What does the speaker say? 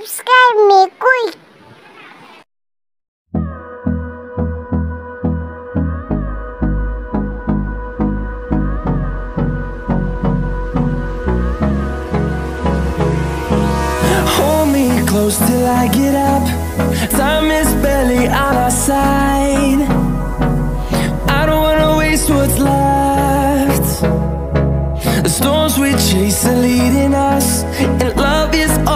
subscribe me me close till I get up. Time is barely on our side. I don't wanna waste what's left. The storms we chase are leading us, and love is all